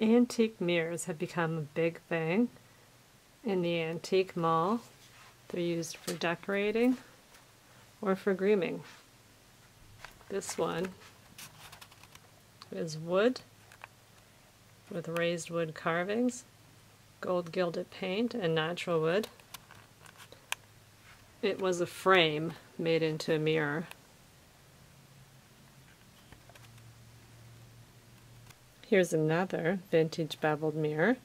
Antique mirrors have become a big thing in the antique mall. They're used for decorating or for grooming. This one is wood with raised wood carvings, gold gilded paint, and natural wood. It was a frame made into a mirror. Here's another vintage beveled mirror.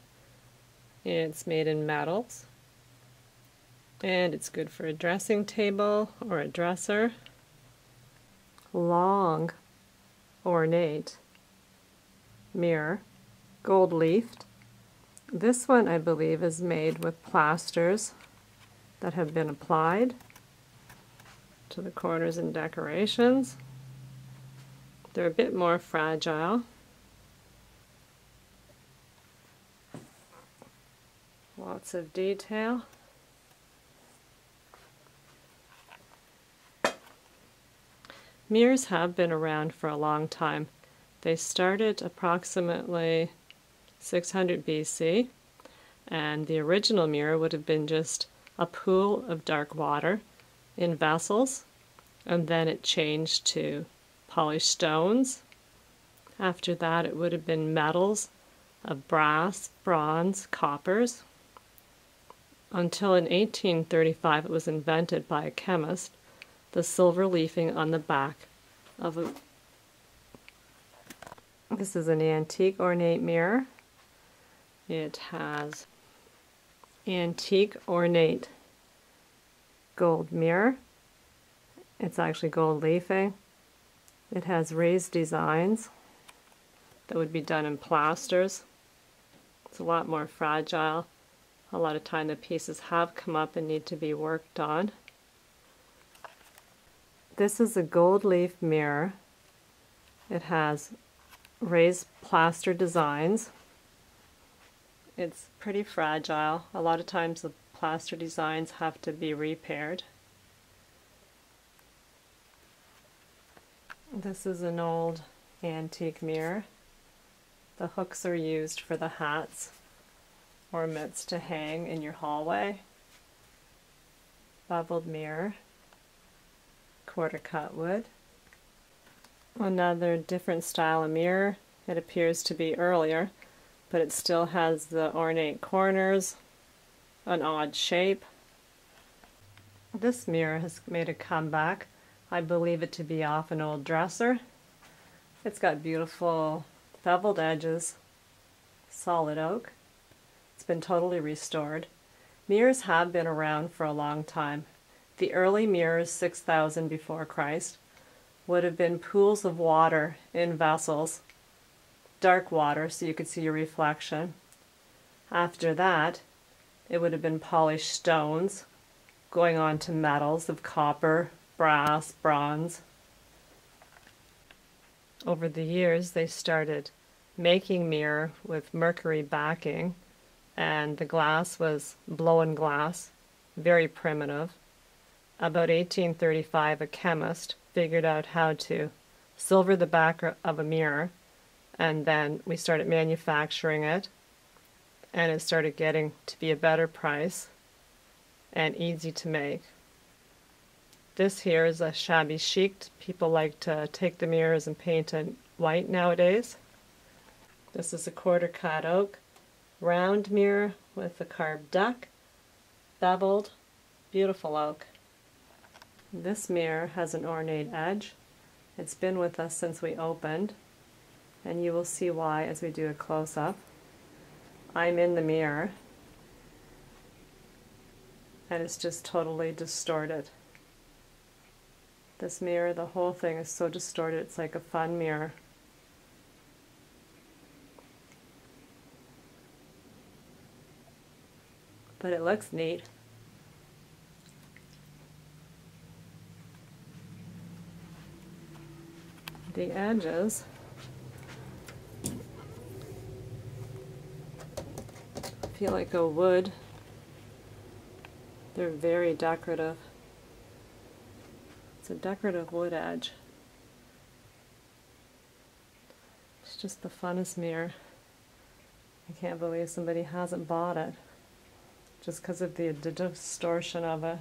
It's made in metals. And it's good for a dressing table or a dresser. Long, ornate mirror, gold leafed. This one, I believe, is made with plasters that have been applied to the corners and decorations. They're a bit more fragile. Lots of detail. Mirrors have been around for a long time. They started approximately 600 BC, and the original mirror would have been just a pool of dark water in vessels, and then it changed to polished stones. After that, it would have been metals of brass, bronze, coppers. Until in 1835, it was invented by a chemist, the silver leafing on the back of a. This is an antique ornate mirror. It has antique ornate gold mirror. It's actually gold leafing. It has raised designs that would be done in plasters. It's a lot more fragile. A lot of time the pieces have come up and need to be worked on. This is a gold leaf mirror. It has raised plaster designs it's pretty fragile. A lot of times the plaster designs have to be repaired. This is an old antique mirror. The hooks are used for the hats or mitts to hang in your hallway. Beveled mirror, quarter cut wood. Another different style of mirror. It appears to be earlier but it still has the ornate corners, an odd shape. This mirror has made a comeback. I believe it to be off an old dresser. It's got beautiful beveled edges, solid oak. It's been totally restored. Mirrors have been around for a long time. The early mirrors, 6000 before Christ, would have been pools of water in vessels dark water so you could see your reflection. After that, it would have been polished stones, going on to metals of copper, brass, bronze. Over the years, they started making mirror with mercury backing, and the glass was blown glass, very primitive. About 1835, a chemist figured out how to silver the back of a mirror and then we started manufacturing it and it started getting to be a better price and easy to make. This here is a shabby chic. People like to take the mirrors and paint it white nowadays. This is a quarter cut oak round mirror with the carved duck, beveled, beautiful oak. This mirror has an ornate edge. It's been with us since we opened and you will see why as we do a close-up. I'm in the mirror and it's just totally distorted. This mirror, the whole thing is so distorted, it's like a fun mirror. But it looks neat. The edges feel like a wood. They're very decorative. It's a decorative wood edge. It's just the funnest mirror. I can't believe somebody hasn't bought it just because of the, distortion of it.